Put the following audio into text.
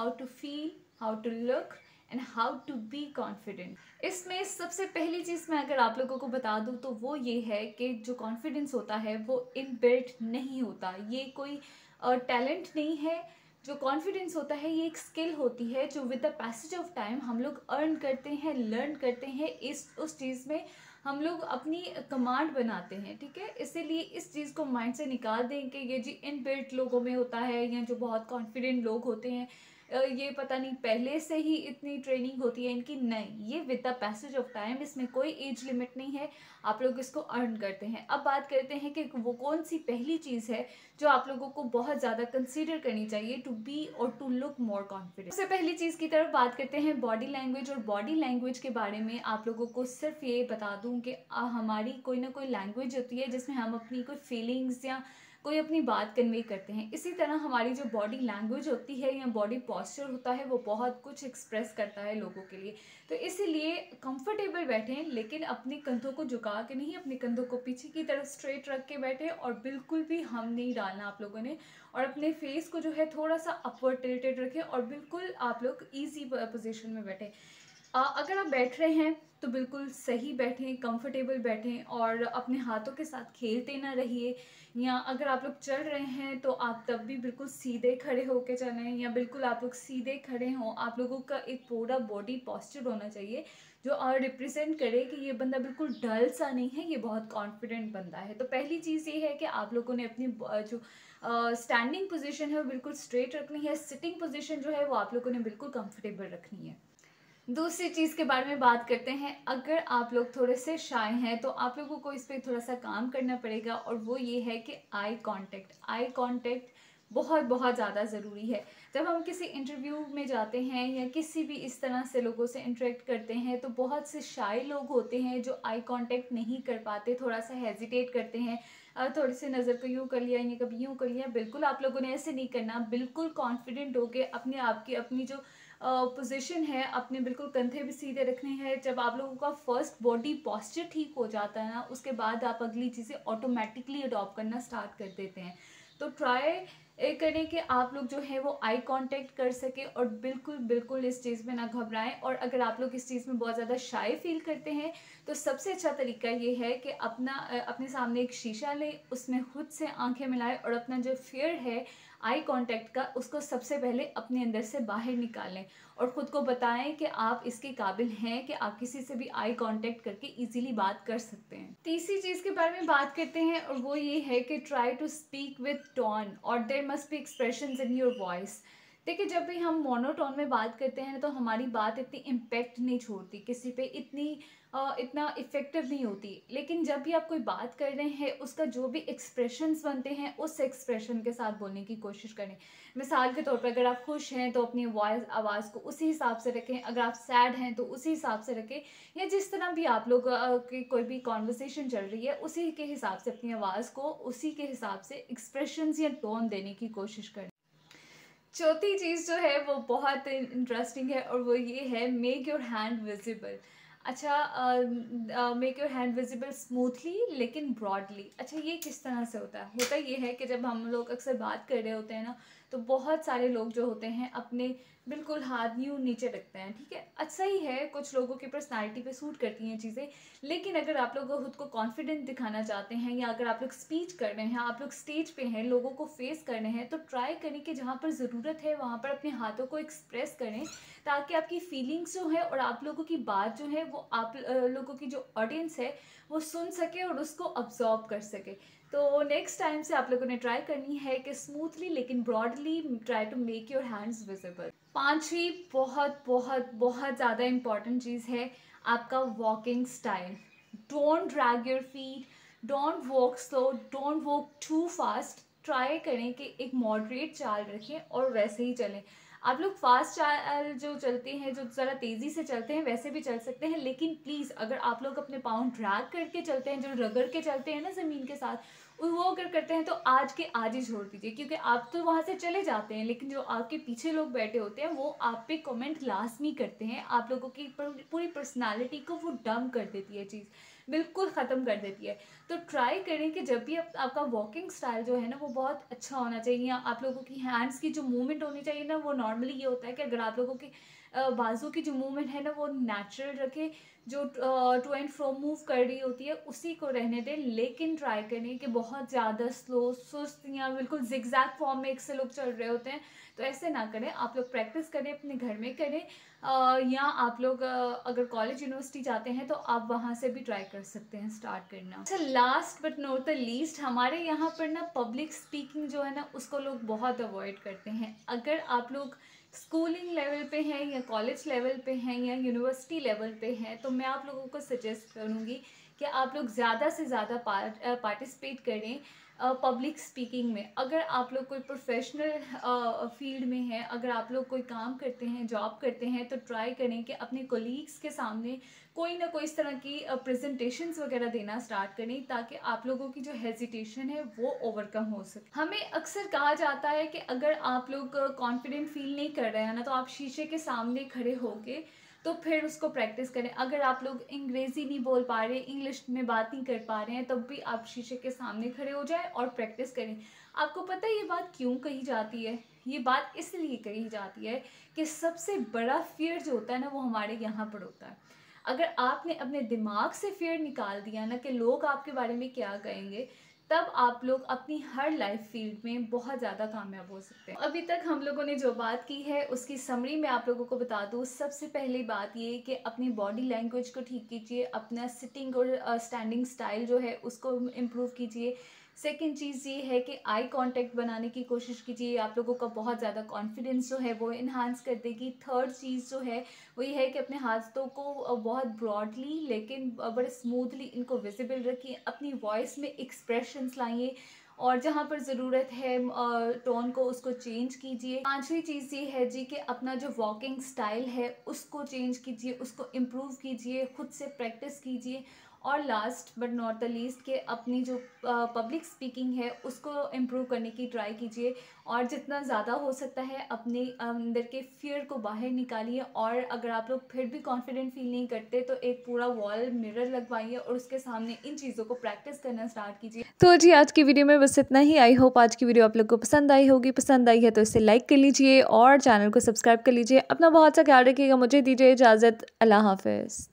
How to feel how to look and how to be confident इसमें सबसे पहली चीज़ मैं अगर आप लोगों को बता दूँ तो वो ये है कि जो कॉन्फिडेंस होता है वो इन नहीं होता। ये कोई टैलेंट uh, नहीं है। जो कॉन्फिडेंस होता है ये एक स्किल होती है जो with the passage of time हम लोग अर्न करते हैं लर्न करते हैं। इस उस चीज़ में हम लोग अपनी कमांड बनाते हैं ठीक है? इसीलिए इस चीज़ को माइंड से निकाल दें कि ये जी इन लोगों में होता है या जो बहुत कॉन्फिडेंट लोग होते हैं ये पता नहीं, पहले से ही इतनी ट्रेनिंग होती है इनकी? नहीं, ये with the passage of time इसमें कोई एज लिमिट नहीं है। आप लोग इसको अर्न करते हैं। अब बात करते हैं कि वो कौन सी पहली चीज़ है जो आप लोगों को बहुत ज़्यादा कंसीडर करनी चाहिए टू बी और टू लुक मोर कॉन्फिडेंट सबसे पहली चीज़ की तरफ़ बात करते हैं बॉडी लैंग्वेज और बॉडी लैंग्वेज के बारे में। आप लोगों को सिर्फ़ ये बता दूँ कि हमारी कोई ना कोई लैंग्वेज होती है जिसमें हम अपनी कोई फीलिंग्स या कोई अपनी बात कन्वे करते हैं। इसी तरह हमारी जो बॉडी लैंग्वेज होती है या बॉडी पॉस्चर होता है, वो बहुत कुछ एक्सप्रेस करता है लोगों के लिए। तो इसीलिए कंफर्टेबल बैठें लेकिन अपने कंधों को झुका के नहीं, अपने कंधों को पीछे की तरफ़ स्ट्रेट रख के बैठे और बिल्कुल भी हम नहीं डालना आप लोगों ने। और अपने फेस को जो है थोड़ा सा अपवर्ड टिल्टेड रखें और बिल्कुल आप लोग ईजी पोजिशन में बैठें। अगर आप बैठ रहे हैं तो बिल्कुल सही बैठें कंफर्टेबल बैठें और अपने हाथों के साथ खेलते ना रहिए। या अगर आप लोग चल रहे हैं तो आप तब भी बिल्कुल सीधे खड़े होकर चलें या बिल्कुल आप लोग सीधे खड़े हों। आप लोगों का एक पूरा बॉडी पॉस्चर होना चाहिए, जो और रिप्रेजेंट करे कि ये बंदा बिल्कुल डल सा नहीं है, ये बहुत कॉन्फिडेंट बंदा है। तो पहली चीज़ ये है कि आप लोगों ने अपनी जो स्टैंडिंग पोजीशन है, वो बिल्कुल स्ट्रेट रखनी है। सिटिंग पोजीशन जो है, वो आप लोगों ने बिल्कुल कंफर्टेबल रखनी है। दूसरी चीज़ के बारे में बात करते हैं। अगर आप लोग थोड़े से शाय हैं तो आप लोगों को इस पर थोड़ा सा काम करना पड़ेगा और वो ये है कि आई कांटेक्ट आई कांटेक्ट बहुत बहुत ज़्यादा ज़रूरी है। जब हम किसी इंटरव्यू में जाते हैं या किसी भी इस तरह से लोगों से इंटरेक्ट करते हैं तो बहुत से शाय लोग होते हैं जो आई कांटेक्ट नहीं कर पाते, थोड़ा सा हेजिटेट करते हैं। थोड़ी सी नज़र को यूँ कर लिया, या कभी यूँ कर लिया, बिल्कुल आप लोगों ने ऐसे नहीं करना। बिल्कुल कॉन्फिडेंट होके अपने आप की अपनी जो पोजीशन है, अपने बिल्कुल कंधे भी सीधे रखने हैं। जब आप लोगों का फ़र्स्ट बॉडी पॉस्चर ठीक हो जाता है ना, उसके बाद आप अगली चीज़ें ऑटोमेटिकली अडॉप्ट करना स्टार्ट कर देते हैं। तो ट्राई करें कि आप लोग जो है वो आई कांटेक्ट कर सके और बिल्कुल बिल्कुल इस चीज़ में ना घबराएँ। और अगर आप लोग इस चीज़ में बहुत ज़्यादा शाई फील करते हैं तो सबसे अच्छा तरीका ये है कि अपना अपने सामने एक शीशा लें, उसमें खुद से आँखें मिलाएँ और अपना जो फेयर है आई कांटेक्ट का उसको सबसे पहले अपने अंदर से बाहर निकालें और ख़ुद को बताएँ कि आप इसके काबिल हैं कि आप किसी से भी आई कांटेक्ट करके इजीली बात कर सकते हैं। तीसरी चीज़ के बारे में बात करते हैं और वो ये है कि try to speak with tone और देर मस्ट भी एक्सप्रेशन इन योर वॉइस देखिए, जब भी हम मोनोटोन में बात करते हैं तो हमारी बात इतनी इम्पेक्ट नहीं छोड़ती, किसी पे इतनी इतना इफ़ेक्टिव नहीं होती। लेकिन जब भी आप कोई बात कर रहे हैं, उसका जो भी एक्सप्रेशंस बनते हैं, उस एक्सप्रेशन के साथ बोलने की कोशिश करें। मिसाल के तौर पर, अगर आप खुश हैं तो अपनी वॉइस आवाज़ को उसी हिसाब से रखें। अगर आप सैड हैं तो उसी हिसाब से रखें। या जिस तरह भी आप लोग की कोई भी कॉन्वर्सेशन चल रही है, उसी के हिसाब से अपनी आवाज़ को उसी के हिसाब से एक्सप्रेशन या टोन देने की कोशिश करें। चौथी चीज़ जो है वो बहुत इंटरेस्टिंग है और वो ये है मेक योर हैंड विजिबल अच्छा make your hand visible smoothly लेकिन ब्रॉडली अच्छा ये किस तरह से होता है? होता ये है कि जब हम लोग अक्सर बात कर रहे होते हैं ना तो बहुत सारे लोग जो होते हैं अपने बिल्कुल हाथ यूँ नीचे रखते हैं, ठीक है? अच्छा ही है, कुछ लोगों की पर्सनालिटी पे सूट करती हैं चीज़ें, लेकिन अगर आप लोग खुद को कॉन्फिडेंट दिखाना चाहते हैं या अगर आप लोग स्पीच कर रहे हैं, आप लोग स्टेज पे हैं, लोगों को फेस कर रहे हैं तो ट्राई करें कि जहाँ पर ज़रूरत है, वहाँ पर अपने हाथों को एक्सप्रेस करें, ताकि आपकी फीलिंग्स जो है और आप लोगों की बात जो है, वो आप लोगों की जो ऑडियंस है, वो सुन सके और उसको अब्जॉर्व कर सके। तो नेक्स्ट टाइम से आप लोगों ने ट्राई करनी है कि स्मूथली लेकिन broadly try to make your hands visible पांचवी बहुत बहुत बहुत ज़्यादा इंपॉर्टेंट चीज़ है आपका walking style don't drag your feet don't walk slow don't walk too fast try करें कि एक मॉडरेट चाल रखें और वैसे ही चलें। आप लोग फास्ट चाल जो चलते हैं, जो ज़रा तेज़ी से चलते हैं, वैसे भी चल सकते हैं, लेकिन प्लीज़ अगर आप लोग अपने पाँव ड्रैग करके चलते हैं, जो रगड़ के चलते हैं ना ज़मीन के साथ, वो अगर करते हैं तो आज के आज ही छोड़ दीजिए, क्योंकि आप तो वहाँ से चले जाते हैं, लेकिन जो आपके पीछे लोग बैठे होते हैं, वो आप पे कमेंट लाजमी करते हैं, आप लोगों की पूरी पर्सनालिटी को वो डम कर देती है चीज़। बिल्कुल ख़त्म कर देती है। तो ट्राई करें कि जब भी आप, आपका वॉकिंग स्टाइल जो है ना वो बहुत अच्छा होना चाहिए। आप लोगों की हैंड्स की जो मूवमेंट होनी चाहिए ना वो नॉर्मली ये होता है कि अगर आप लोगों की बाजू की जो मूवमेंट है ना, वो नेचुरल रखे, जो टू एंड फ्रो मूव कर रही होती है, उसी को रहने दें, लेकिन ट्राई करें कि बहुत ज़्यादा स्लो सुस्त या बिल्कुल जिगजैग फॉर्म में एक से लोग चल रहे होते हैं तो ऐसे ना करें। आप लोग प्रैक्टिस करें, अपने घर में करें या आप लोग अगर कॉलेज यूनिवर्सिटी जाते हैं तो आप वहाँ से भी ट्राई कर सकते हैं स्टार्ट करना। अच्छा last but not the least हमारे यहाँ पर ना पब्लिक स्पीकिंग जो है ना, उसको लोग बहुत अवॉइड करते हैं। अगर आप लोग स्कूलिंग लेवल पे हैं या कॉलेज लेवल पे हैं या यूनिवर्सिटी लेवल पे हैं तो मैं आप लोगों को सजेस्ट करूँगी कि आप लोग ज़्यादा से ज़्यादा पार्टिसिपेट करें पब्लिक स्पीकिंग में। अगर आप लोग कोई प्रोफेशनल फ़ील्ड में हैं, अगर आप लोग कोई काम करते हैं जॉब करते हैं तो ट्राई करें कि अपने कोलीग्स के सामने कोई ना कोई इस तरह की प्रेजेंटेशंस वगैरह देना स्टार्ट करें, ताकि आप लोगों की जो हेजिटेशन है, वो ओवरकम हो सके। हमें अक्सर कहा जाता है कि अगर आप लोग कॉन्फिडेंट फील नहीं कर रहे हैं ना तो आप शीशे के सामने खड़े होकर तो फिर उसको प्रैक्टिस करें। अगर आप लोग अंग्रेज़ी नहीं बोल पा रहे इंग्लिश में बात नहीं कर पा रहे हैं, तब भी आप शीशे के सामने खड़े हो जाएँ और प्रैक्टिस करें। आपको पता है ये बात क्यों कही जाती है? ये बात इसलिए कही जाती है कि सबसे बड़ा फियर जो होता है ना, वो हमारे यहाँ पर होता है। अगर आपने अपने दिमाग से फियर निकाल दिया ना कि लोग आपके बारे में क्या कहेंगे तब आप लोग अपनी हर लाइफ फ़ील्ड में बहुत ज़्यादा कामयाब हो सकते हैं। अभी तक हम लोगों ने जो बात की है, उसकी समरी मैं आप लोगों को बता दूँ। सबसे पहली बात ये कि अपनी बॉडी लैंग्वेज को ठीक कीजिए, अपना सिटिंग और स्टैंडिंग स्टाइल जो है, उसको इम्प्रूव कीजिए। सेकेंड चीज़ ये है कि आई कांटेक्ट बनाने की कोशिश कीजिए। आप लोगों का बहुत ज़्यादा कॉन्फिडेंस जो है वो इन्हांस कर देगी। थर्ड चीज़ जो है, वो ये है कि अपने हाथों को बहुत ब्रॉडली लेकिन बड़े स्मूथली इनको विजिबल रखिए। अपनी वॉइस में एक्सप्रेशंस लाइए और जहाँ पर ज़रूरत है टोन को उसको चेंज कीजिए। पांचवी चीज़ ये है जी कि अपना जो वॉकिंग स्टाइल है, उसको चेंज कीजिए, उसको इम्प्रूव कीजिए, खुद से प्रैक्टिस कीजिए और last but not the least के अपनी जो पब्लिक स्पीकिंग है, उसको इम्प्रूव करने की ट्राई कीजिए और जितना ज़्यादा हो सकता है अपने अंदर के फियर को बाहर निकालिए और अगर आप लोग फिर भी कॉन्फिडेंट फील नहीं करते तो एक पूरा वॉल मिरर लगवाइए और उसके सामने इन चीज़ों को प्रैक्टिस करना स्टार्ट कीजिए। तो जी, आज की वीडियो में बस इतना ही। आई होप आज की वीडियो आप लोग को पसंद आई होगी। पसंद आई है तो इसे लाइक कर लीजिए और चैनल को सब्सक्राइब कर लीजिए। अपना बहुत सा ख्याल रखिएगा। मुझे दीजिए इजाज़त। अल्लाह हाफिज़।